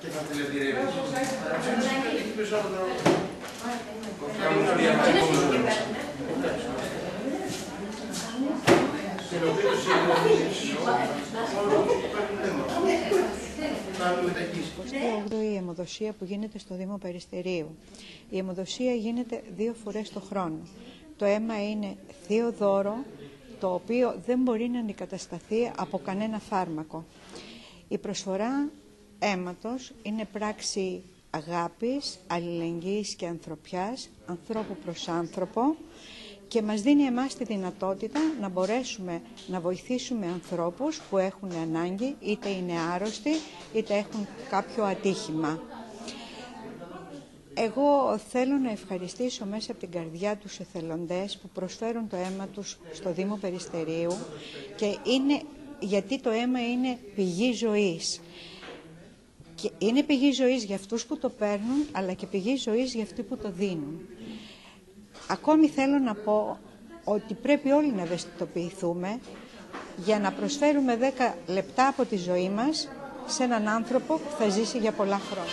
Και θα τηλεδηρεύεις. Έχει περισσότερο... η αιμοδοσία που γίνεται στο Δήμο Περιστερίου. Η αιμοδοσία γίνεται δύο φορές το χρόνο. Το αίμα είναι θείο δώρο, το οποίο δεν μπορεί να αντικατασταθεί από κανένα φάρμακο. Η προσφορά αίματος είναι πράξη αγάπης, αλληλεγγύης και ανθρωπιάς, ανθρώπου προς άνθρωπο και μας δίνει εμάς τη δυνατότητα να μπορέσουμε να βοηθήσουμε ανθρώπους που έχουν ανάγκη, είτε είναι άρρωστοι, είτε έχουν κάποιο ατύχημα. Εγώ θέλω να ευχαριστήσω μέσα από την καρδιά τους εθελοντές που προσφέρουν το αίμα τους στο Δήμο Περιστερίου και είναι γιατί το αίμα είναι πηγή ζωής. Και είναι πηγή ζωής για αυτούς που το παίρνουν, αλλά και πηγή ζωής για αυτοί που το δίνουν. Ακόμη θέλω να πω ότι πρέπει όλοι να ευαισθητοποιηθούμε για να προσφέρουμε 10 λεπτά από τη ζωή μας σε έναν άνθρωπο που θα ζήσει για πολλά χρόνια.